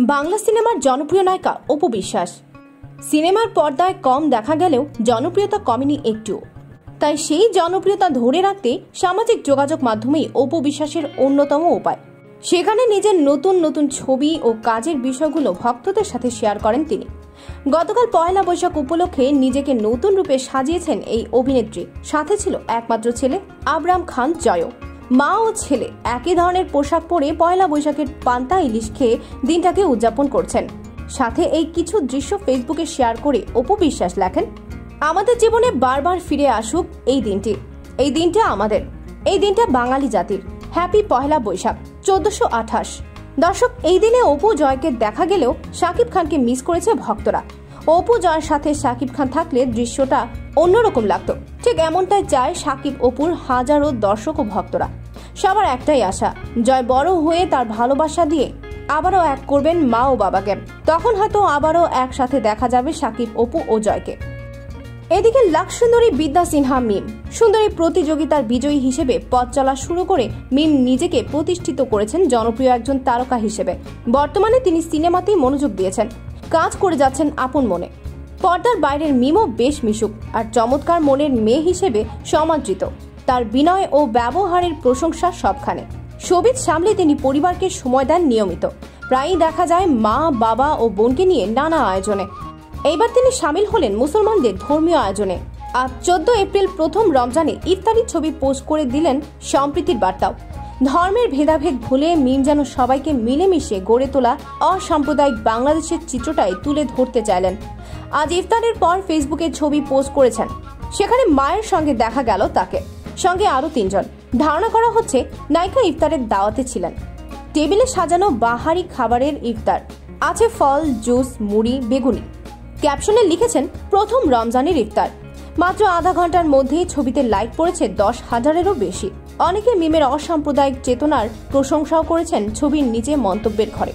বাংলা সিনেমার জনপ্রিয় নায়িকা অপু বিশ্বাস। সিনেমার পর্দায় কম দেখা গেলেও জনপ্রিয়তা কমেনি একটু তাই সেই জনপ্রিয়তা ধরে রাখতে সামাজিক যোগাযোগ মাধ্যমেই অপু বিশ্বাসের অন্যতম উপায়। সেখানে নিজের নতুন নতুন ছবি ও কাজের বিষয়গুলো ভক্তদের সাথে শেয়ার করেন তিনি। গতকাল পয়লা বৈশাখ উপলক্ষে নিজেকে নতুন রূপে সাজিয়েছেন এই অভিনেত্রী। সাথে ছিল একমাত্র ছেলে, আবরাম খান জয় মা ও ছেলে একই ধরনের পোশাক পরে পয়লা বৈশাখের পান্তা ইলিশ খেয়ে দিনটাকে উদযাপন করছেন। সাথে এই কিছু দৃশ্য ফেসবুকে শেয়ার করে অপু বিশ্বাস লেখেন, আমাদের জীবনে বারবার ফিরে আসুক এই দিনটি। এই দিনটা আমাদের। এই দিনটা বাঙালি জাতির। হ্যাপি পয়লা বৈশাখ, চোদ্দশো আঠাশ। দর্শক, এই দিনে অপু জয়কে দেখা গেলেও শাকিব খানকে মিস করেছে ভক্তরা। অপু জয়ের সাথে শাকিব খান থাকলে দৃশ্যটা অন্যরকম লাগতো। ঠিক এমনটাই চায় শাকিব অপুর হাজারো দর্শক ও ভক্তরা। সবার একটাই আশা, জয় বড় হয়ে তার ভালোবাসা দিয়ে আবারও এক করবেন মা ও বাবাকে। তখন হয়তো আবারও একসাথে দেখা যাবে শাকিব অপু ও জয়কে। এদিকে লাক্সুন্দরী বিদ্যা সিনহা মিম, সুন্দরী প্রতিযোগিতার বিজয়ী হিসেবে পথ চলা শুরু করে মিম নিজেকে প্রতিষ্ঠিত করেছেন জনপ্রিয় একজন তারকা হিসেবে। বর্তমানে তিনি সিনেমাতেই মনোযোগ দিয়েছেন। কাজ করে যাচ্ছেন আপন মনে। পর্দার বাইরের মিমও বেশ মিশুক আর চমৎকার মনের মেয়ে হিসেবে সমাদৃত। তার বিনয় ও ব্যবহারের প্রশংসা সবখানে। সবিজ সামলে তিনি পরিবারকে সময় দেন নিয়মিত। প্রায়ই দেখা যায় মা, বাবা ও বোনকে নিয়ে নানা আয়োজনে। এইবার তিনি সামিল হলেন মুসলমানদের ধর্মীয় আয়োজনে। আজ চোদ্দ এপ্রিল প্রথম রমজানে ইফতারির ছবি পোস্ট করে দিলেন সম্প্রীতির বার্তাও। ধর্মের ভেদাভেদ ভুলে মিম যেন সবাইকে মিলেমিশে গড়ে তোলা অসাম্প্রদায়িক বাংলাদেশের চিত্রটাই তুলে ধরতে চাইলেন। আজ ইফতারের পর ফেসবুকে ছবি পোস্ট করেছেন। সেখানে মায়ের সঙ্গে দেখা গেল তাকে। সঙ্গে আরও তিনজন। ধারণা করা হচ্ছে নায়িকা ইফতারের দাওয়াতে ছিলেন। টেবিলে সাজানো বাহারি খাবারের ইফতার। আছে ফল, জুস, মুড়ি, বেগুনি। ক্যাপশনে লিখেছেন, প্রথম রমজানের ইফতার। মাত্র আধা ঘণ্টার মধ্যেই ছবিতে লাইক পড়েছে দশ হাজারেরও বেশি। অনেকে মিমের অসাম্প্রদায়িক চেতনার প্রশংসাও করেছেন ছবির নিচে মন্তব্যের ঘরে।